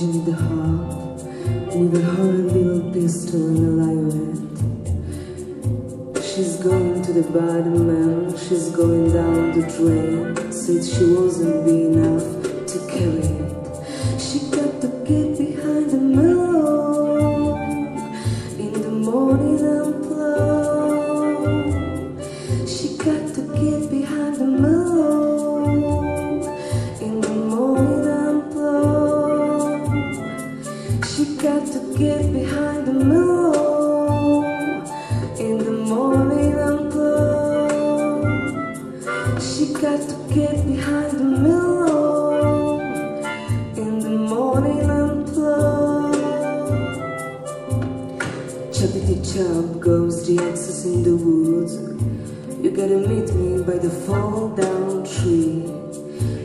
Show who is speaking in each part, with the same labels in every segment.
Speaker 1: the with a horrid little pistol and a lariat. She's going to the bottom, man, she's going down the drain, said she wasn't big enough to carry it. She got behind the moon in the morning and glow. She got to get behind the moon in the morning and glow. Choppity chop goes the axes in the woods. You gotta meet me by the fall down tree.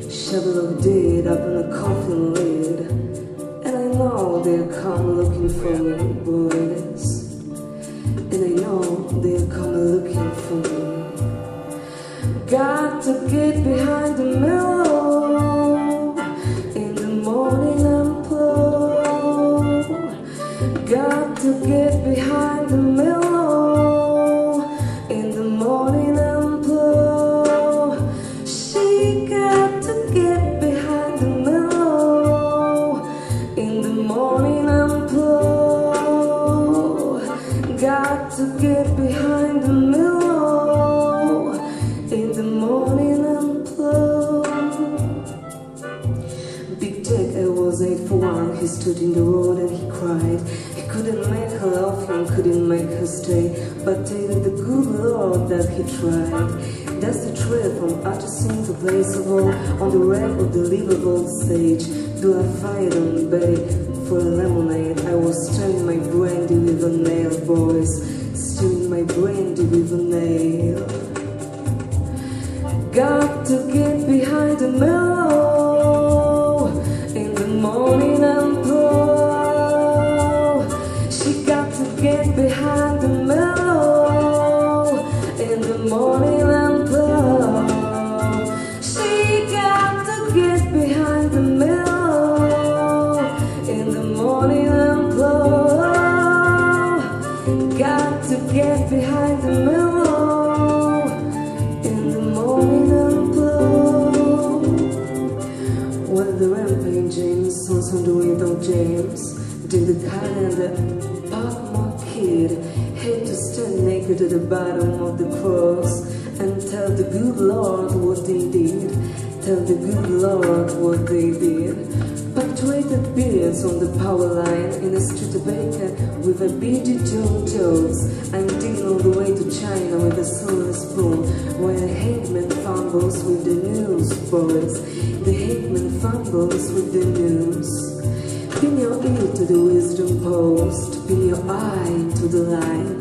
Speaker 1: Shovel of dead up in a coffin lid. Know they'll come looking for me, boys. And I know they'll come looking for me. Got to get behind the mill in the morning and plow. Got to get behind the stood in the road and he cried. He couldn't make her love him, couldn't make her stay. But tell the good Lord that he tried. That's the trail from Atchison to Placerville on the rack of the Liverpool stage. Do I fight on Betty for a lemonade? I was stirring my brandy with a nail, boys. Stirring my brandy with a nail. Got to get behind the mellow in the morning morning and blow. She got to get behind the mellow in the morning and blow. Got to get behind the mellow in the morning and glow. Well, the rampage James was on the window James. Did the calendar pop my kid had to stand naked at the bottom of the the good Lord what they did. Tell the good Lord what they did. Punctuated billions on the power line in a street baker with a beady Joe Jones. I'm digging all the way to China with a silver spoon while the Hankman fumbles with the news, boys. The Hankman fumbles with the news. Pin your ear to the wisdom post, pin your eye to the light.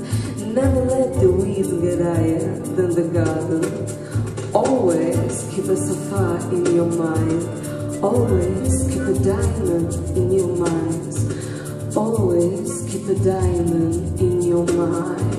Speaker 1: Never let the weeds get higher than the garden. Always keep a sapphire in your mind. Always keep a diamond in your mind. Always keep a diamond in your mind.